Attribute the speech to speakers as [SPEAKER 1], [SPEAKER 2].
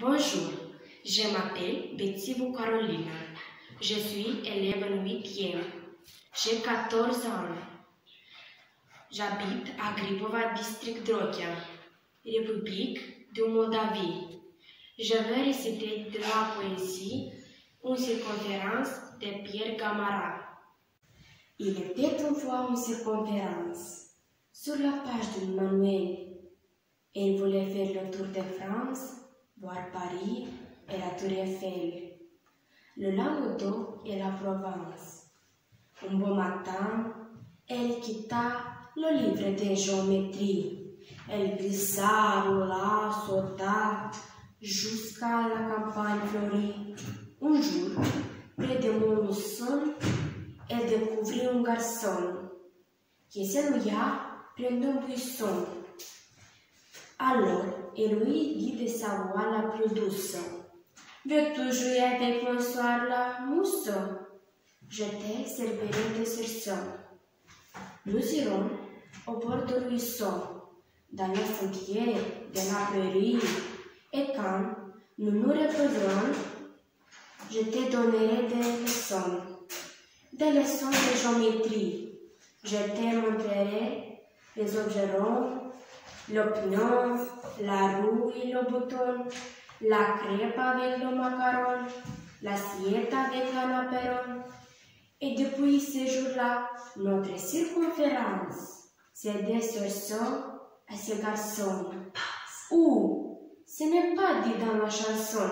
[SPEAKER 1] Bonjour, je m'appelle Betty Carolina. Je suis élève en 8e. J'ai 14 ans. J'habite à Gribova, district Drogia, République de Moldavie. Je vais réciter de la poésie une circonférence de Pierre Gamara. Il était une fois une circonférence sur la page de manuel. Il voulait faire le tour de France voir Paris et la Tour Eiffel, le Languedoc et la Provence. Un beau matin, elle quitta le livre de géométrie. Elle glissa, roula, sauta jusqu'à la campagne fleurie. Un jour, près de mon sol, elle découvrit un garçon qui s'ennuya près d'un buisson. Elle lui dit de sa voix la plus douce. Veux-tu jouer avec moi soir la mousse? Je te servirai de ce Nous irons au bord du ruisseau, dans la sentier de la prairie, et quand nous nous reposerons, je te donnerai des leçons, des leçons de géométrie. Je te montrerai les objets ronds l'opinion, la roue et le bouton, la crêpe avec le macaron, l'assiette avec un apéron. Et depuis ce jour-là, notre circonférence s'est désorçée à ce garçon. Ou, ce n'est pas dit dans la chanson.